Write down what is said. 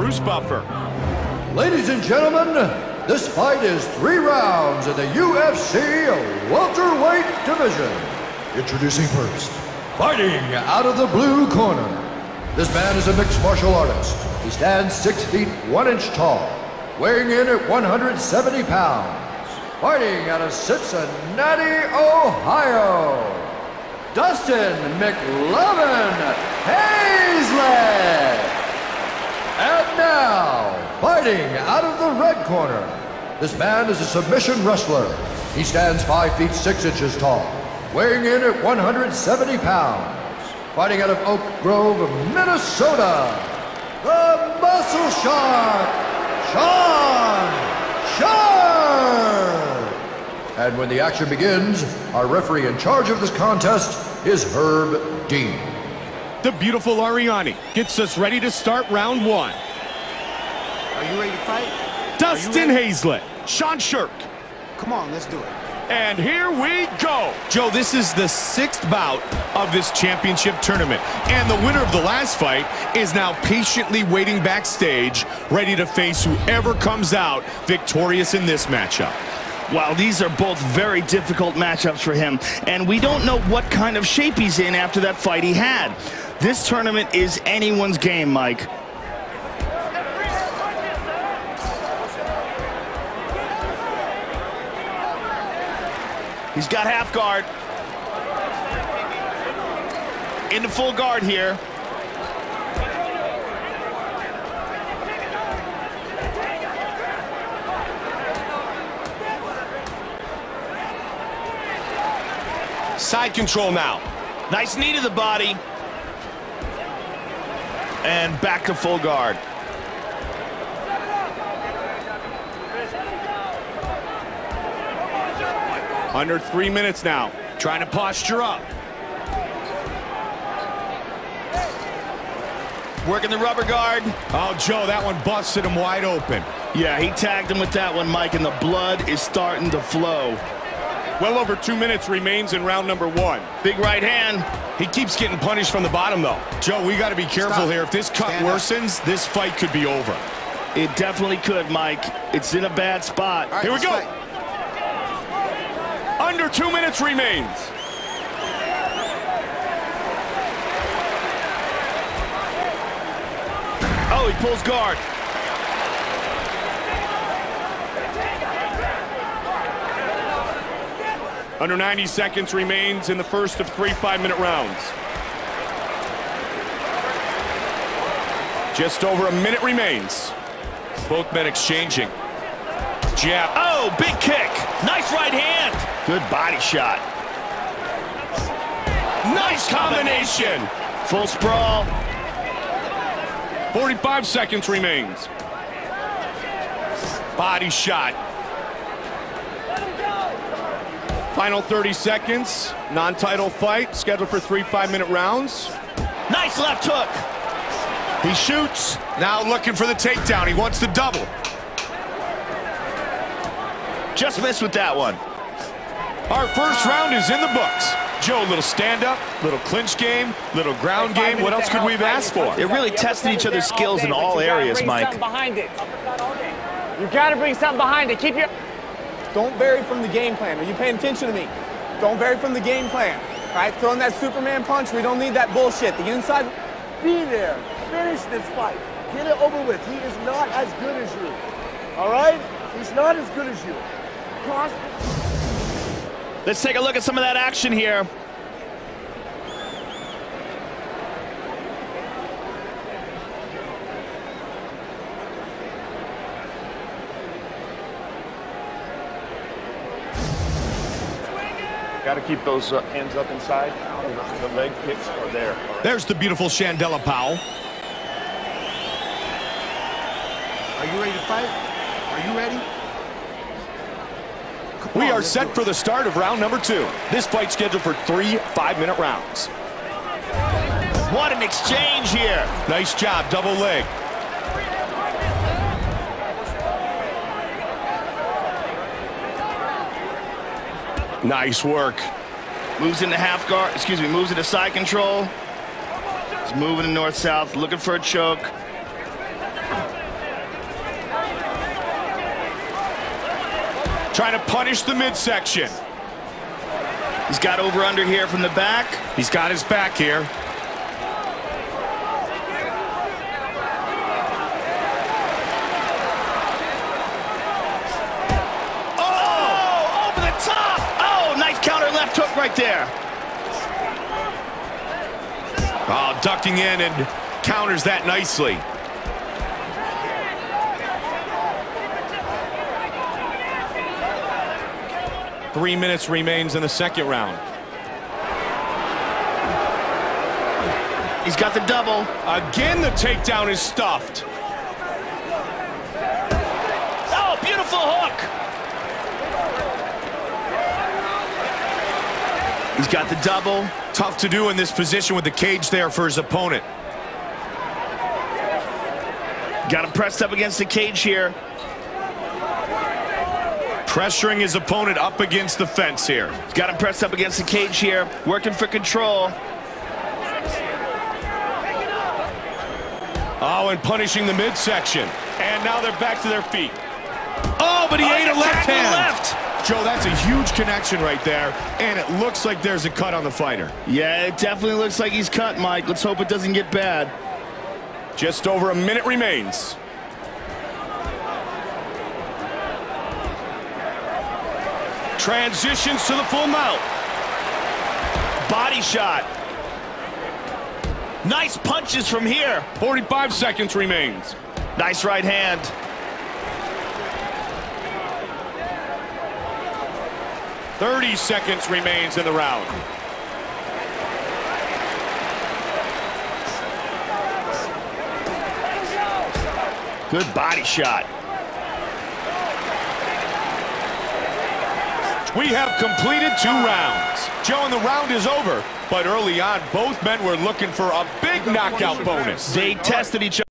Bruce Buffer. Ladies and gentlemen, this fight is three rounds in the UFC welterweight division. Introducing first, fighting out of the blue corner. This man is a mixed martial artist. He stands six feet one inch tall, weighing in at 170 pounds. Fighting out of Cincinnati, Ohio, Dustin McLovin Hazlett. And now, out of the red corner, this man is a submission wrestler. He stands 5 feet 6 inches tall, weighing in at 170 pounds. Fighting out of Oak Grove, Minnesota, the Muscle Shark, Sean Sherk. And when the action begins, our referee in charge of this contest is Herb Dean. The beautiful Arianny gets us ready to start round one. Are you ready to fight? Dustin Hazlett, Sean Sherk. Come on, let's do it. And here we go. Joe, this is the sixth bout of this championship tournament. And the winner of the last fight is now patiently waiting backstage, ready to face whoever comes out victorious in this matchup. Wow, these are both very difficult matchups for him. And we don't know what kind of shape he's in after that fight he had. This tournament is anyone's game, Mike. He's got half guard. Into full guard here. Side control now. Nice knee to the body. And back to full guard. Under three minutes now. Trying to posture up. Working the rubber guard. Oh, Joe, that one busted him wide open. Yeah, he tagged him with that one, Mike, and the blood is starting to flow. Well over two minutes remains in round number one. Big right hand. He keeps getting punished from the bottom, though. Joe, we got to be careful Stop. here. If this cut Stand up. worsens, this fight could be over. It definitely could, Mike. It's in a bad spot. All right, Here we go. fight. Under two minutes remains. Oh, he pulls guard. Under 90 seconds remains in the first of three five-minute rounds. Just over a minute remains. Both men exchanging. Jab. Oh, big kick. Nice right hand. Good body shot. Nice combination. Full sprawl. 45 seconds remains. Body shot. Final 30 seconds. Non-title fight scheduled for three five-minute rounds. Nice left hook. He shoots. Now looking for the takedown. He wants the double. Just missed with that one. Our first round is in the books. Joe, little stand-up, little clinch game, little ground game. What else could we have asked for? It really tested each other's skills in all areas, Mike. Behind it. You got to bring something behind it. Keep your. Don't vary from the game plan. Are you paying attention to me? Don't vary from the game plan. All right, throwing that Superman punch. We don't need that bullshit. The inside. Be there. Finish this fight. Get it over with. He is not as good as you. All right? He's not as good as you. Cross. Let's take a look at some of that action here. Got to keep those uh, hands up inside. The, the leg kicks are there. There's the beautiful Chandella Powell. Are you ready to fight? Are you ready? We are set for the start of round number two. This fight scheduled for three five-minute rounds. What an exchange here. Nice job, double leg. Nice work. Moves into half guard, excuse me, moves into side control. He's moving to north-south, looking for a choke. Trying to punish the midsection. He's got over under here from the back. He's got his back here. Oh, over the top. Oh, nice counter left hook right there. Oh, ducking in and counters that nicely. Three minutes remains in the second round. He's got the double. Again, the takedown is stuffed. Oh, beautiful hook. He's got the double. Tough to do in this position with the cage there for his opponent. Got him pressed up against the cage here. Pressuring his opponent up against the fence here. He's got him pressed up against the cage here. Working for control. Oh, and punishing the midsection. And now they're back to their feet. Oh, but he Oh, ate a left hand. left. Joe, that's a huge connection right there. And it looks like there's a cut on the fighter. Yeah, it definitely looks like he's cut, Mike. Let's hope it doesn't get bad. Just over a minute remains. Transitions to the full mount. Body shot. Nice punches from here. 45 seconds remains. Nice right hand. Thirty seconds remains in the round. Good body shot. We have completed two rounds. Joe, and the round is over. But early on, both men were looking for a big knockout bonus. They tested each other.